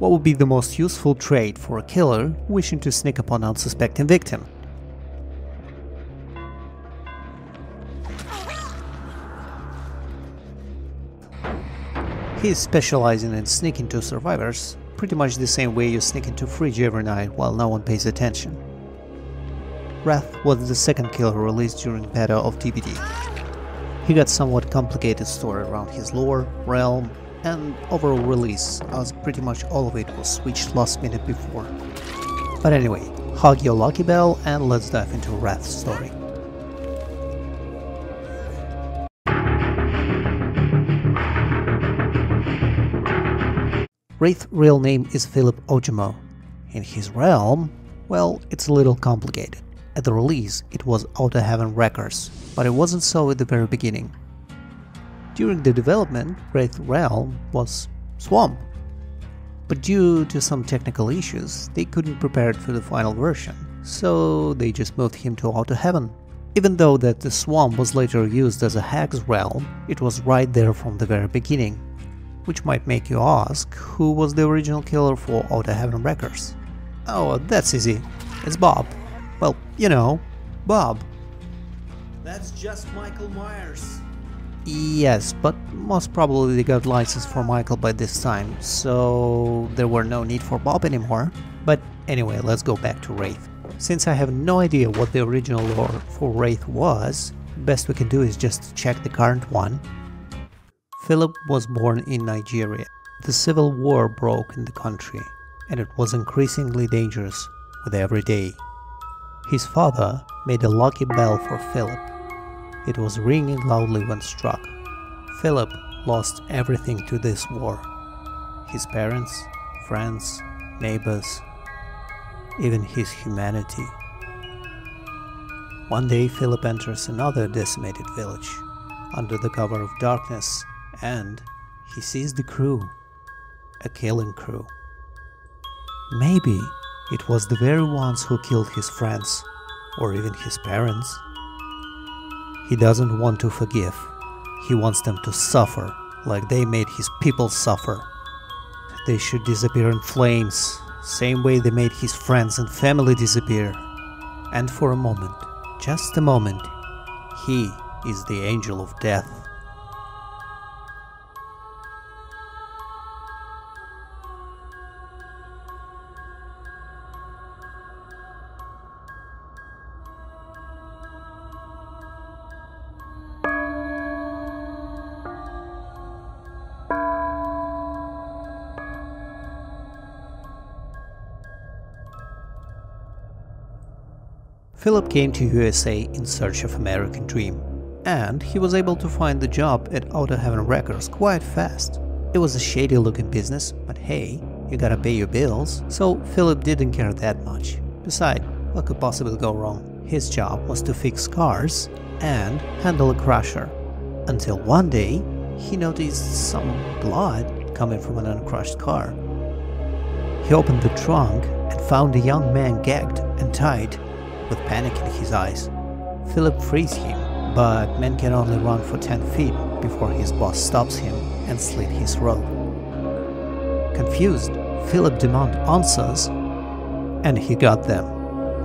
What would be the most useful trait for a killer wishing to sneak upon an unsuspecting victim? He is specializing in sneaking to survivors, pretty much the same way you sneak into fridge every night while no one pays attention. Wraith was the second killer released during beta of DBD. He got somewhat complicated story around his lore, realm, and overall release, as pretty much all of it was switched last minute before. But anyway, hug your lucky bell and let's dive into Wraith's story. Wraith's real name is Philip Ojomo. In his realm, well, it's a little complicated. At the release, it was Autohaven Wreckers, but it wasn't so at the very beginning. During the development, Wraith Realm was Swamp. But due to some technical issues, they couldn't prepare it for the final version, so they just moved him to Autohaven. Even though that the Swamp was later used as a Hag's realm, it was right there from the very beginning which might make you ask who was the original killer for Autohaven Wreckers. Oh, that's easy. It's Bob. Well, you know, Bob. That's just Michael Myers. Yes, but most probably they got license for Michael by this time, so there were no need for Bob anymore. But anyway, let's go back to Wraith. Since I have no idea what the original lore for Wraith was, best we can do is just check the current one Philip was born in Nigeria. The civil war broke in the country, and it was increasingly dangerous with every day. His father made a lucky bell for Philip. It was ringing loudly when struck. Philip lost everything to this war. His parents, friends, neighbors, even his humanity. One day Philip enters another decimated village. Under the cover of darkness, and he sees the crew, a killing crew. Maybe it was the very ones who killed his friends, or even his parents. He doesn't want to forgive, he wants them to suffer like they made his people suffer. They should disappear in flames, same way they made his friends and family disappear. And for a moment, just a moment, he is the angel of death. Philip came to USA in search of American Dream, and he was able to find the job at Autohaven Wreckers quite fast. It was a shady looking business, but hey, you gotta pay your bills, so Philip didn't care that much. Besides, what could possibly go wrong? His job was to fix cars and handle a crusher. Until one day, he noticed some blood coming from an uncrushed car. He opened the trunk and found a young man gagged and tied with panic in his eyes. Philip frees him, but man can only run for 10 feet before his boss stops him and slit his rope. Confused, Philip demanded answers, and he got them.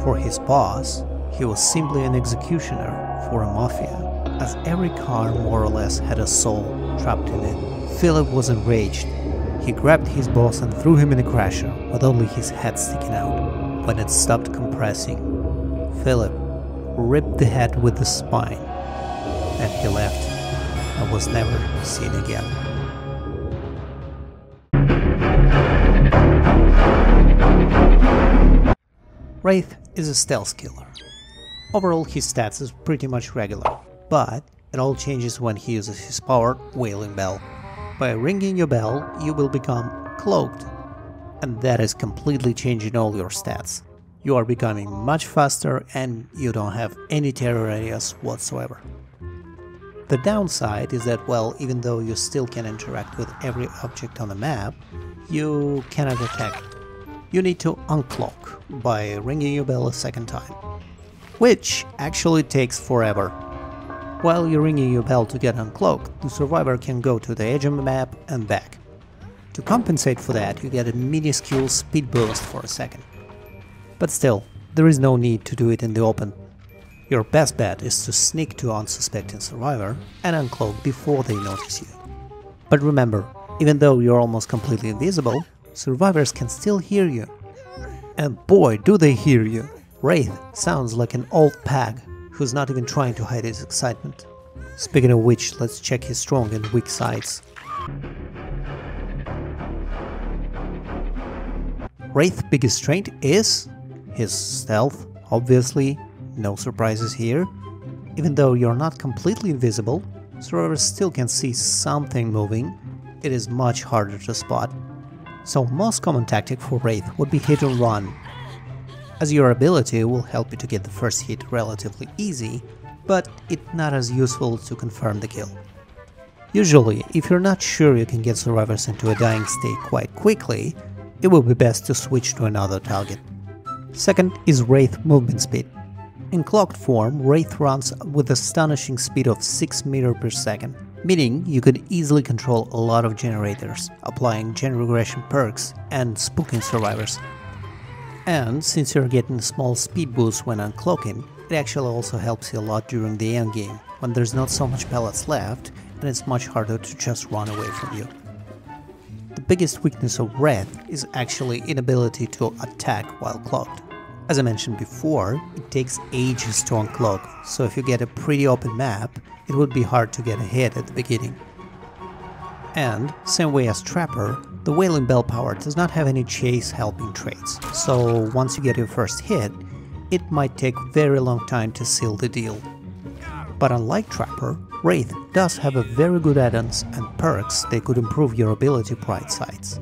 For his boss, he was simply an executioner for a mafia, as every car more or less had a soul trapped in it. Philip was enraged. He grabbed his boss and threw him in a crasher, with only his head sticking out. When it stopped compressing, Philip ripped the head with the spine, and he left and was never seen again. Wraith is a stealth killer. Overall his stats is pretty much regular, but it all changes when he uses his power Wailing Bell. By ringing your bell, you will become cloaked, and that is completely changing all your stats you are becoming much faster and you don't have any terror areas whatsoever. The downside is that, well, even though you still can interact with every object on the map, you cannot attack. You need to uncloak by ringing your bell a second time, which actually takes forever. While you're ringing your bell to get uncloaked, the survivor can go to the edge of the map and back. To compensate for that, you get a minuscule speed boost for a second. But still, there is no need to do it in the open. Your best bet is to sneak to unsuspecting survivor and uncloak before they notice you. But remember, even though you're almost completely invisible, survivors can still hear you. And boy, do they hear you! Wraith sounds like an old pag who's not even trying to hide his excitement. Speaking of which, let's check his strong and weak sides. Wraith's biggest strength is his stealth, obviously, no surprises here. Even though you're not completely invisible, survivors still can see something moving, it is much harder to spot. So most common tactic for Wraith would be hit and run, as your ability will help you to get the first hit relatively easy, but it's not as useful to confirm the kill. Usually, if you're not sure you can get survivors into a dying state quite quickly, it will be best to switch to another target. Second is Wraith movement speed. In cloaked form, Wraith runs with astonishing speed of 6 meter per second, meaning you could easily control a lot of generators, applying gen regression perks and spooking survivors. And since you're getting small speed boost when uncloaking, it actually also helps you a lot during the endgame, when there's not so much pellets left and it's much harder to just run away from you. The biggest weakness of Wraith is actually inability to attack while cloaked. As I mentioned before, it takes ages to uncloak, so if you get a pretty open map, it would be hard to get a hit at the beginning. And, same way as Trapper, the Wailing Bell power does not have any chase helping traits, so once you get your first hit, it might take very long time to seal the deal. But unlike Trapper, Wraith does have a very good add-ons and perks that could improve your ability bright sides.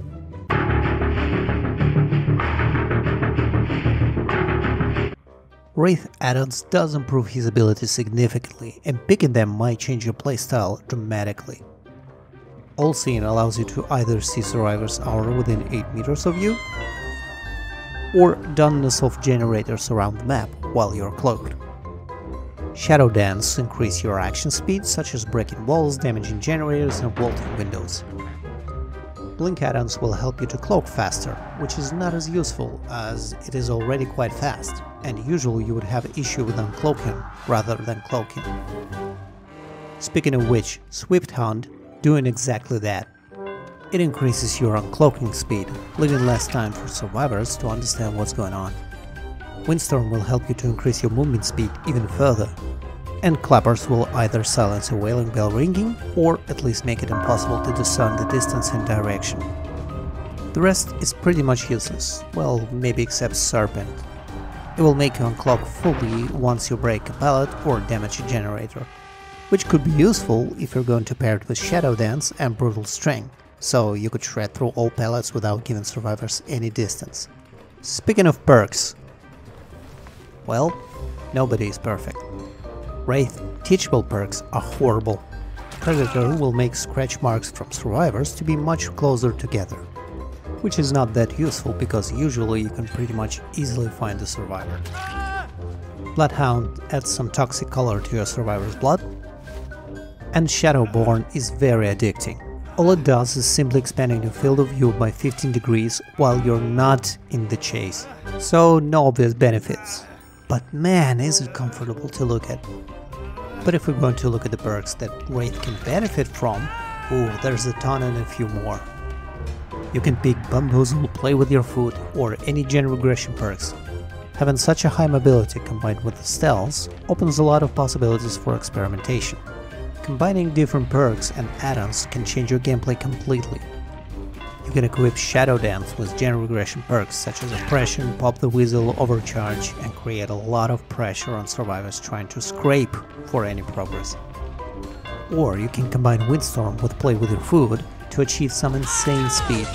Wraith add-ons does improve his ability significantly, and picking them might change your playstyle dramatically. All Seeing allows you to either see survivors aura within 8 meters of you, or doneness of generators around the map while you're cloaked. Shadow Dance increase your action speed, such as breaking walls, damaging generators and vaulting windows. Blink add-ons will help you to cloak faster, which is not as useful as it is already quite fast, and usually you would have issue with uncloaking rather than cloaking. Speaking of which, Swift Hunt doing exactly that. It increases your uncloaking speed, leaving less time for survivors to understand what's going on. Windstorm will help you to increase your movement speed even further, and clappers will either silence a wailing bell ringing or at least make it impossible to discern the distance and direction. The rest is pretty much useless, well, maybe except Serpent. It will make you uncloak fully once you break a pallet or damage a generator, which could be useful if you're going to pair it with Shadow Dance and Brutal Strength, so you could shred through all pallets without giving survivors any distance. Speaking of perks, well, nobody is perfect. Wraith teachable perks are horrible. Predator will make scratch marks from survivors to be much closer together, which is not that useful because usually you can pretty much easily find the survivor. Bloodhound adds some toxic color to your survivor's blood and Shadowborn is very addicting. All it does is simply expanding your field of view by 15 degrees while you're not in the chase, so no obvious benefits. But man, is it comfortable to look at. But if we're going to look at the perks that Wraith can benefit from, ooh, there's a ton and a few more. You can pick Bamboozle, Play with Your Food, or any gen regression perks. Having such a high mobility combined with the stealth opens a lot of possibilities for experimentation. Combining different perks and add-ons can change your gameplay completely. You can equip Shadow Dance with gen regression perks such as Oppression, Pop the Weasel, Overcharge, and create a lot of pressure on survivors trying to scrape for any progress. Or you can combine Windstorm with Play with Your Food to achieve some insane speed.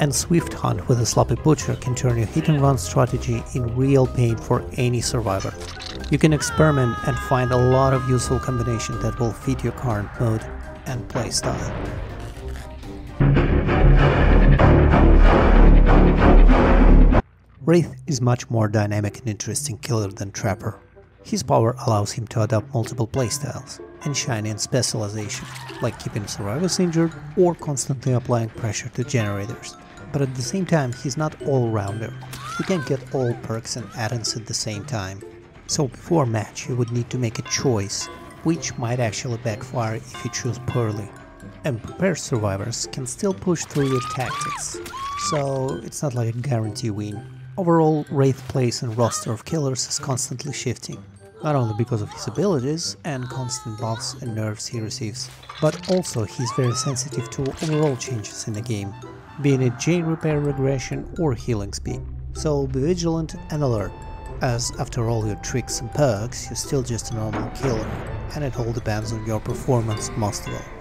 And Swift Hunt with a Sloppy Butcher can turn your hit and run strategy in real pain for any survivor. You can experiment and find a lot of useful combinations that will fit your current mode and playstyle. Wraith is much more dynamic and interesting killer than Trapper. His power allows him to adopt multiple playstyles and shine in specialization, like keeping survivors injured or constantly applying pressure to generators. But at the same time, he's not all-rounder. He can't get all perks and add-ins at the same time. So before match, you would need to make a choice, which might actually backfire if you choose poorly. And prepared survivors can still push through your tactics, so it's not like a guarantee win. Overall, Wraith plays and roster of killers is constantly shifting, not only because of his abilities and constant buffs and nerfs he receives, but also he's very sensitive to overall changes in the game, being it chain repair regression or healing speed. So be vigilant and alert, as after all your tricks and perks, you're still just a normal killer, and it all depends on your performance most of all.